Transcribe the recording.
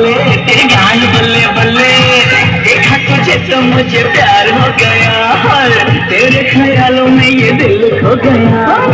बल्ले, तेरे ज्ञान बल्ले बल्ले। देखा तुझे तो मुझे प्यार हो गया। तेरे ख्यालों में ये दिल हो गया।